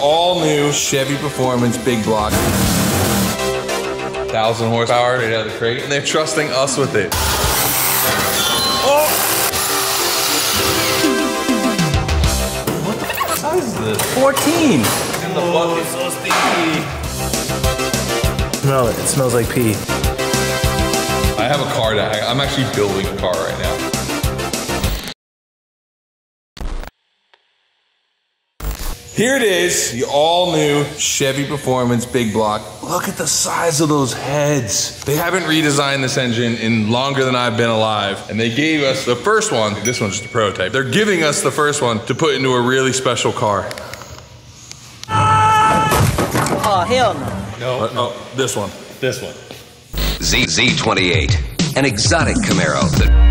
all new Chevy Performance Big Block. Thousand horsepower right out of the crate, and they're trusting us with it. What size is this? 14. In the bucket. so stinky. Smell it. It smells like pee. I have a car that I, I'm actually building a car right now. Here it is, the all new Chevy Performance Big Block. Look at the size of those heads. They haven't redesigned this engine in longer than I've been alive. And they gave us the first one, this one's just a prototype. They're giving us the first one to put into a really special car. Oh, hell no. No. Uh, oh, this one. This one. Z Z28, an exotic Camaro that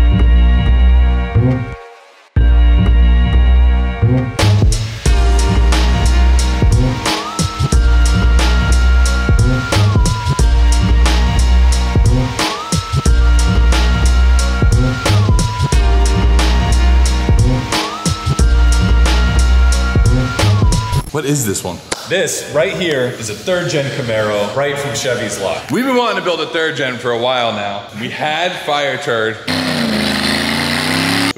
is this one? This right here is a third gen Camaro right from Chevy's lot. We've been wanting to build a third gen for a while now. We had Fire Turd.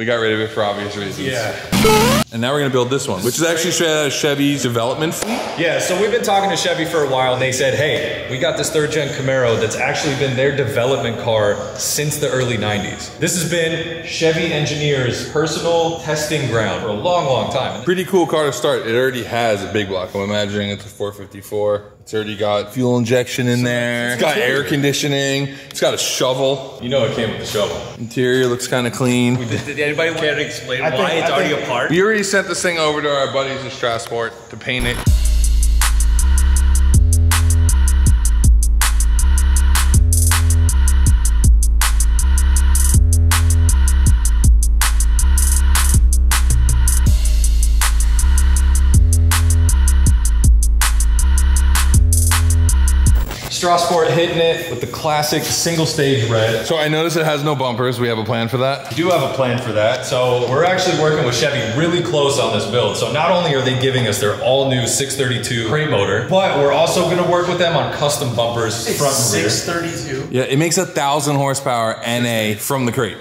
We got rid of it for obvious reasons. Yeah. And now we're gonna build this one, which is actually straight out of Chevy's development fleet. Yeah, so we've been talking to Chevy for a while and they said, hey, we got this third gen Camaro that's actually been their development car since the early 90s. This has been Chevy engineers' personal testing ground for a long, long time. Pretty cool car to start. It already has a big block. I'm imagining it's a 454. It's already got fuel injection in there. It's got air conditioning. It's got a shovel. You know it came with a shovel. Interior looks kind of clean. Did anybody want to explain I why think- it's I already think- apart? We already sent this thing over to our buddies at Strassport to paint it. Strassport hitting it with the classic single stage red. So I notice it has no bumpers. We have a plan for that. We do have a plan for that. So we're actually working with Chevy really close on this build. So not only are they giving us their all new 632 crate motor, but we're also going to work with them on custom bumpers front and rear. 632. Yeah, it makes a thousand horsepower NA from the crate.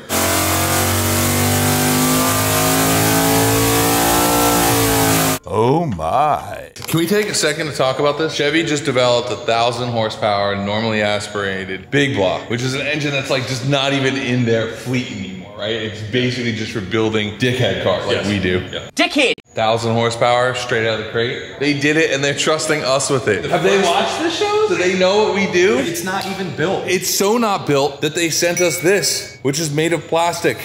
Oh my. Can we take a second to talk about this? Chevy just developed a thousand horsepower, normally aspirated big block, which is an engine that's like just not even in their fleet anymore, right? It's basically just for building dickhead cars like Yes. we do. Yeah. Dickhead. Thousand horsepower straight out of the crate. They did it and they're trusting us with it. Have they watched the show? Do they know what we do? It's not even built. It's so not built that they sent us this, which is made of plastic.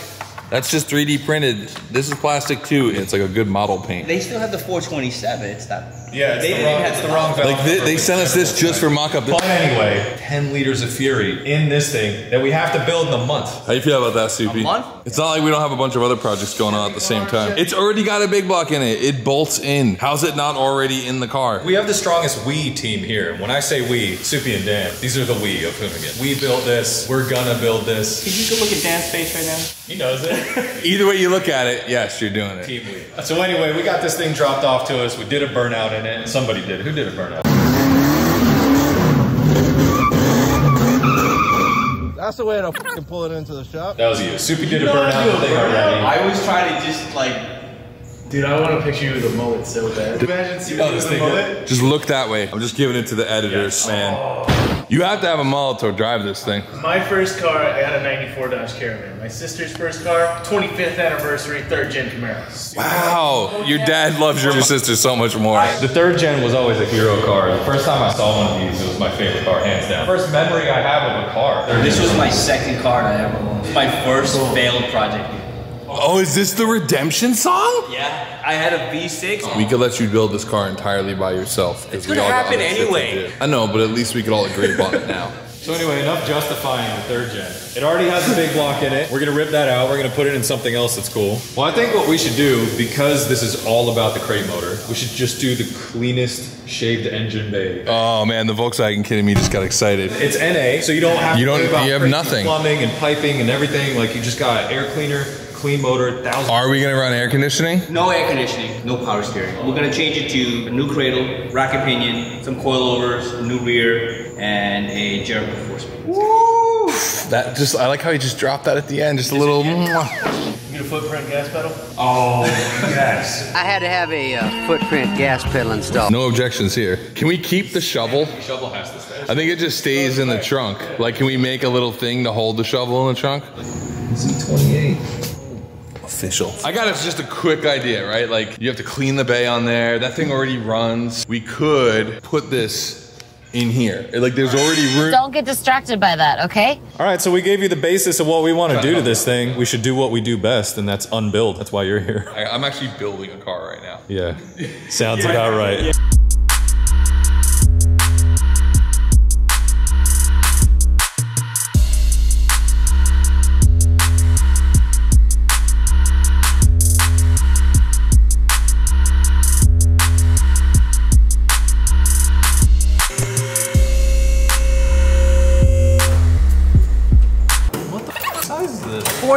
That's just 3D printed. This is plastic too. and It's like a good model paint. They still have the 427. It's not. Yeah, it's they the didn't wrong, have it's the the wrong valve. Like they, they sent us this just for mock-up. But anyway, 10 liters of fury in this thing that we have to build in a month. How you feel about that, Soupy? A month? It's not like we don't have a bunch of other projects going on at the same time. It's already got a big block in it. It bolts in. How's it not already in the car? We have the strongest we team here. When I say we, Soupy and Dan, these are the we of Hoonigan. We built this. We're gonna build this. Did you go look at Dan's face right now? He knows it. Either way you look at it, yes, you're doing it. team we. So anyway, we got this thing dropped off to us. We did a burnout in it. Somebody did. Who did a burnout? That's the way to fucking pull it into the shop. That was you. Soupy did a burnout the thing already. I always try to just like. Dude, I want to picture you with a mullet so bad. Imagine seeing Oh, this thing. Just look that way. I'm just giving it to the editors, man. Oh. You have to have a mullet to drive this thing. My first car, I had a 94 Dodge Caravan. My sister's first car, 25th anniversary, third gen Camaro. Wow, your dad loves your sister so much more. The third gen was always a hero car. The first time I saw one of these, it was my favorite car, hands down. First memory I have of a car. This was my second car I ever owned. My first failed project. Oh, is this the redemption song? Yeah, I had a V6. We could let you build this car entirely by yourself. It's we gonna happen anyway. I know, but at least we could all agree upon it now. So anyway, enough justifying the third gen. It already has a big block in it. We're gonna rip that out. We're gonna put it in something else that's cool. Well, I think what we should do, because this is all about the crate motor, we should just do the cleanest shaved engine bay. Oh man, the Volkswagen kid in me just got excited. It's NA, so you don't have You to don't- you have nothing. plumbing and piping and everything. Like you just got air cleaner, clean motor, thousand. Are we gonna run air conditioning? No air conditioning, no power steering. We're gonna change it to a new cradle, racket pinion, some coilovers, new rear, and a Jerico four speed. That just I like how he just dropped that at the end, just a little. You get a footprint gas pedal? Oh yes. I had to have a uh, footprint gas pedal installed. No objections here. Can we keep the shovel? The Shovel has to stay. I think it just stays in the trunk. Like, can we make a little thing to hold the shovel in the trunk? Z28. Official. I got it. Just a quick idea, right? Like, you have to clean the bay on there. That thing already runs. We could put this in here. Like, there's already room. Don't get distracted by that, okay? All right, so we gave you the basis of what we want to do to this thing. We should do what we do best, and that's unbuild. That's why you're here. I, I'm actually building a car right now. Yeah, sounds about right. size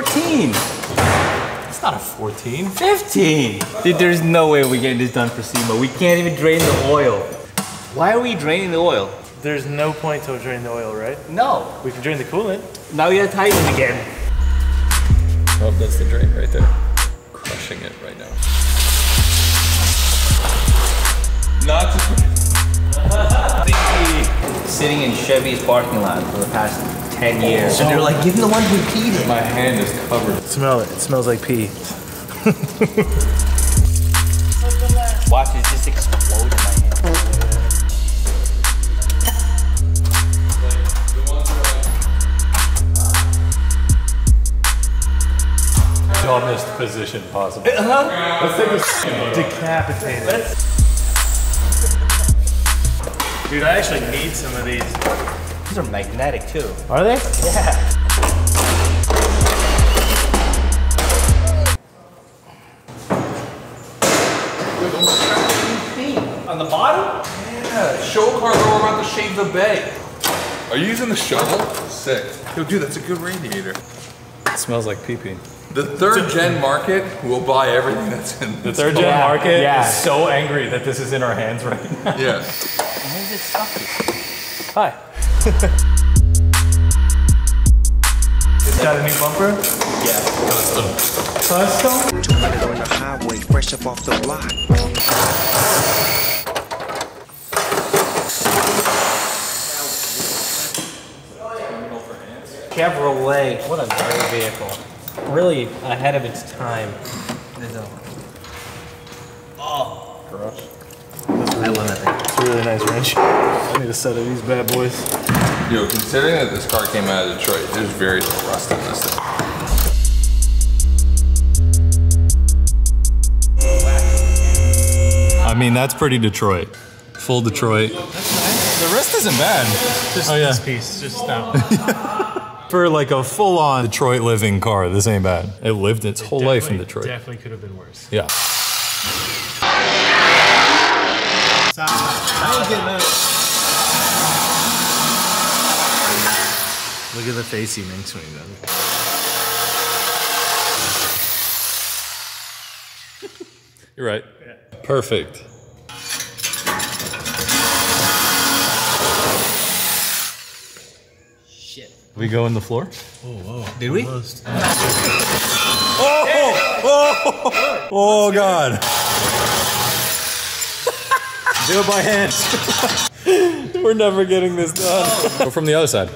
14. It's not a 14. 15! Dude, there's no way we're getting this done for SEMA. We can't even drain the oil. Why are we draining the oil? There's no point to drain the oil, right? No. We can drain the coolant. Now we gotta tighten it again. Oh, that's the drain right there. Crushing it right now. Not to. Sitting in Chevy's parking lot for the past 10 years. And they're like, give me the one who peed it. My hand is covered. Smell it. It smells like pee. Watch it just explode in my hand. Dumbest position possible. Uh -huh. Let's take a decapitated. Dude, I actually need some of these. These are magnetic too. Are they? Yeah. On the bottom? Yeah, show car where we're about to shave the bay. Are you using the shovel? Sick. Yo, dude, that's a good radiator. It smells like pee pee. The third gen market will buy everything that's in The this. third gen Yeah, market yeah. is so angry that this is in our hands right now. Yeah. Where's it stuck? Hi. It's got a new bumper? Yeah. Custom? Custom? 200 on the highway, fresh up off the block. Chevrolet. What a great vehicle. Really ahead of its time. I love that thing. It's a really nice wrench. I need a set of these bad boys. Yo, considering that this car came out of Detroit, there's very little rust in this thing. I mean, that's pretty Detroit. Full Detroit. Nice. The rest isn't bad. Just Oh, yeah. this piece. Just that one. For like a full on Detroit living car, this ain't bad. It lived its whole life in Detroit. Definitely could have been worse. Yeah. Look at the face he makes when he does it. You're right. Perfect. Shit. We go in the floor? Oh, Did we? Oh! Oh! oh God. Do it by hand. We're never getting this done. Go from the other side.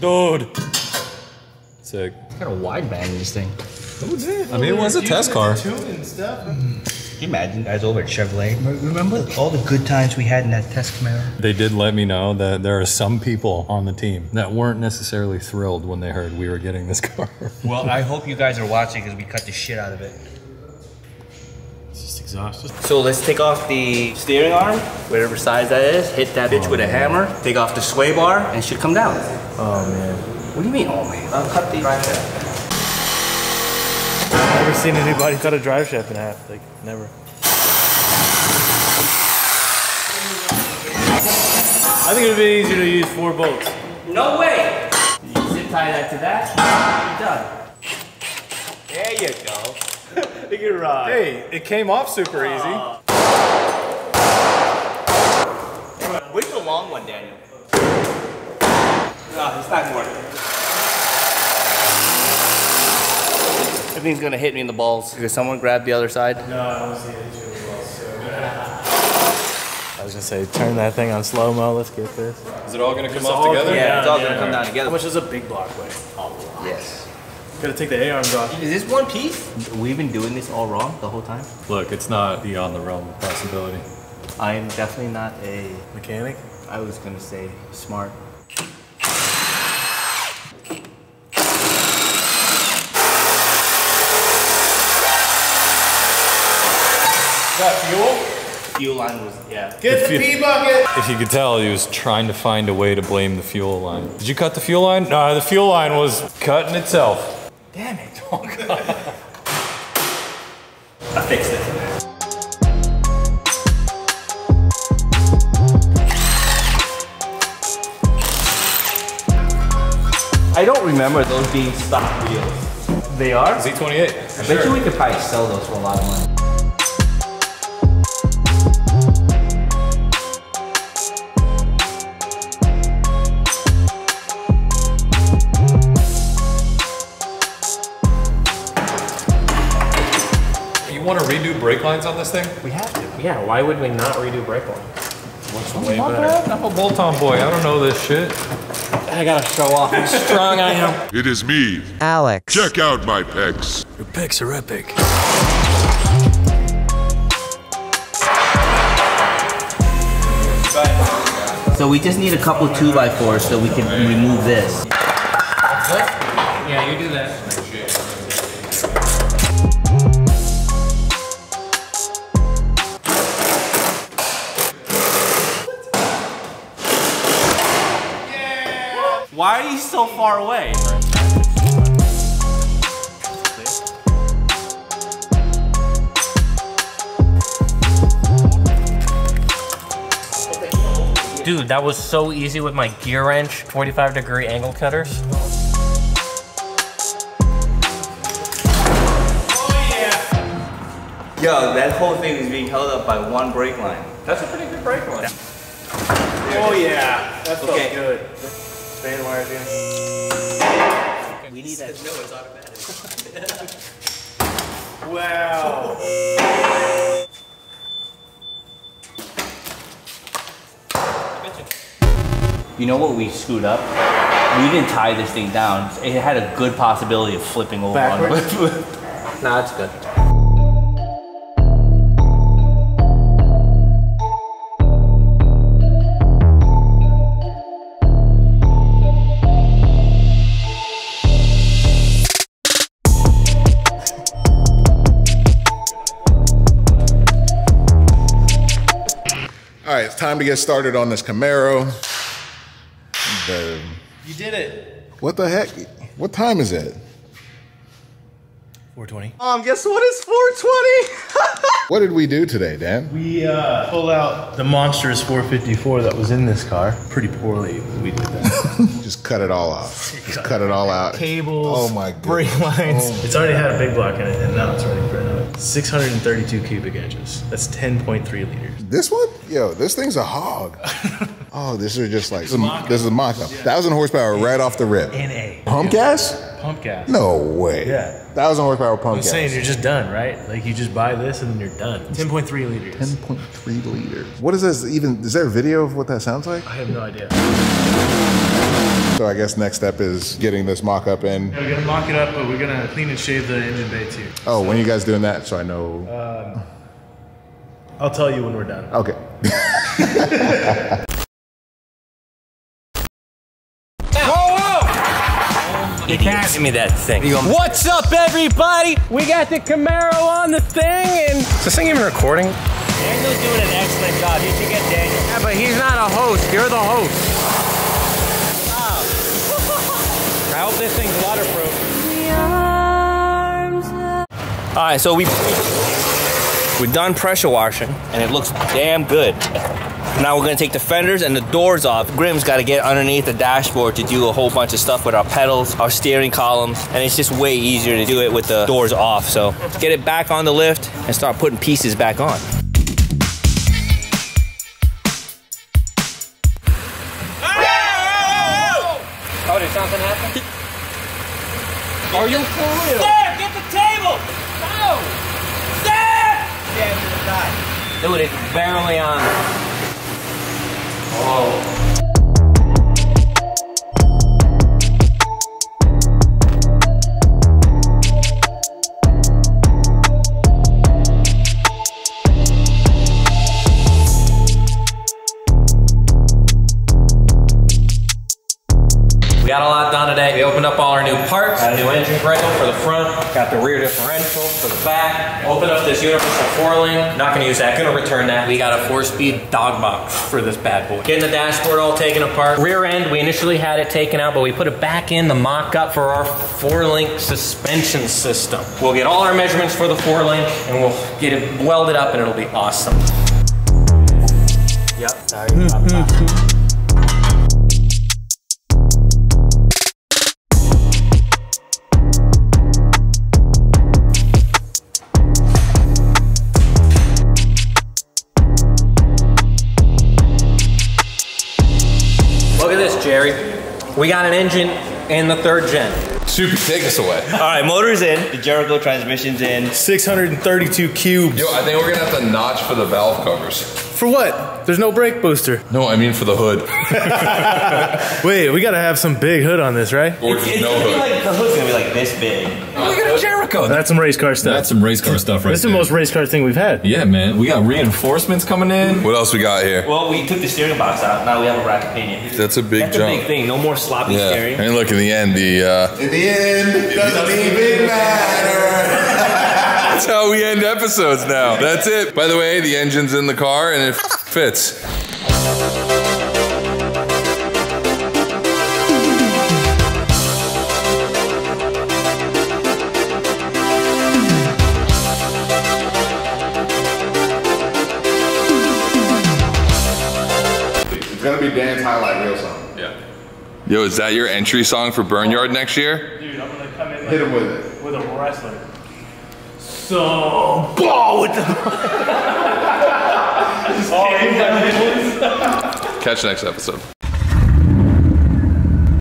Dude. Sick. Kind of wide bang this thing. I mean, it was a test car. Can you imagine guys over at Chevrolet? Remember all the good times we had in that test Camaro? They did let me know that there are some people on the team that weren't necessarily thrilled when they heard we were getting this car. Well, I hope you guys are watching because we cut the shit out of it. It's just exhausted. So let's take off the steering arm, whatever size that is, hit that bitch with a hammer, take off the sway bar, and it should come down. Oh man. What do you mean, oh man? I'll cut the drive shaft. I've never seen anybody cut a drive shaft in half. Like, never. I think it would be easier to use four bolts. No way! You zip tie that to that, you're done. There you go. Look at Rod. Hey, it came off super easy. Where's the long one, Daniel? No, it's not gonna work. Everything's gonna hit me in the balls. Because someone grab the other side. No, I don't see it. I was gonna say, turn that thing on slow mo. Let's get this. Is it all gonna come It's off together? Yeah, it's all gonna yeah. come down together. How together. much does a big block weigh? Yes. Gotta take the A arms off. Is this one piece? We've been doing this all wrong the whole time. Look, it's not beyond the realm of possibility. I'm definitely not a. Mechanic? I was gonna say smart. Got fuel? Fuel line was yeah. Get the P bucket! If you could tell, he was trying to find a way to blame the fuel line. Did you cut the fuel line? No, the fuel line was cutting itself. Damn it! Oh god. I fixed it. I don't remember those being stock wheels. They are? Z28. I bet you we could probably sell those for a lot of money. Brake lines on this thing? We have to. Yeah, why would we not redo brake line? Looks way better. I'm a bolt-on boy. I don't know this shit. I gotta show off how strong I am. It is me. Alex. Check out my pecs. Your picks are epic. So we just need a couple two by fours so we can remove this. Yeah, you do that. Why are you so far away? Dude, that was so easy with my gear wrench, 45 degree angle cutters. Oh yeah. Yo, that whole thing is being held up by one brake line. That's a pretty good brake line. Oh yeah, that felt Okay. good. Fan wires in. We need that. No, it's automatic. Wow. You know what we screwed up? We didn't tie this thing down. It had a good possibility of flipping over Backwards? on Nah, it's good. Time to get started on this Camaro. The, You did it. what the heck? What time is it? 420. Um, guess what? It's 420. What did we do today, Dan? We uh, pulled out the monstrous 454 that was in this car. Pretty poorly we did that. Just cut it all off. Just cut it all out. Cables, Oh my god. brake lines. Oh. It's already had a big block in it, and now it's ready for another. 632 cubic inches. That's 10.3 liters. This one? Yo, this thing's a hog. oh, this is just like this is a mock up. Thousand horsepower right off the rip. NA. Pump gas? Pump gas. No way. Yeah. Thousand horsepower pump I'm gas. saying you're just done, right? Like you just buy this and then you're done. 10.3 liters. 10.3 liters. What is this even? Is there a video of what that sounds like? I have no idea. So I guess next step is getting this mock up in. We're gonna mock it up, but we're gonna clean and shave the engine bay too. Oh, when you guys doing that? So I know. Um, I'll tell you when we're done. Okay. You can't give me that thing. What's up, everybody? We got the Camaro on the thing, and is this thing even recording? Daniel's doing an excellent job. You should get Daniel. Yeah, but he's not a host. You're the host. Hope this thing's waterproof. All right, so we we've done pressure washing, and it looks damn good. Now we're gonna take the fenders and the doors off. Grim's gotta get underneath the dashboard to do a whole bunch of stuff with our pedals, our steering columns, and it's just way easier to do it with the doors off. So get it back on the lift and start putting pieces back on. Oh, did something happen? Are you for real? Sir, get the table! No! Sir! Dude, it's barely on. Oh. Got a lot done today. We opened up all our new parts. Got a new engine cradle for the front. Got the rear differential for the back. Opened up this universal four-link. Not gonna use that. Gonna return that. We got a four speed dog box for this bad boy. Getting the dashboard all taken apart. Rear end, we initially had it taken out, but we put it back in the mock up for our four link suspension system. We'll get all our measurements for the four link and we'll get it welded up and it'll be awesome. Yep. We got an engine in the third gen. Soupy, take us away. All right, motor's in. The Jerico transmission's in. 632 cubes. Yo, I think we're gonna have to notch for the valve covers. For what? There's no brake booster. No, I mean for the hood. Wait, we gotta have some big hood on this, right? Or just It's no gonna be hood. like the hood's gonna be like this big. Look at a Jerico. That's some race car stuff. That's some race car stuff right there. That's the there. most race car thing we've had. Yeah, man. We got reinforcements coming in. What else we got here? Well, we took the steering box out. Now we have a rack pinion. That's a big That's jump. a big thing. No more sloppy Yeah. steering. And look, in the end, the uh, In the end, doesn't even matter. that's how we end episodes now. That's it. By the way, the engine's in the car and it fits. Yo, is that your entry song for Burnyard next year? Dude, I'm gonna come in Hit him with it. with a wrestler. So ball with the. Catch next episode.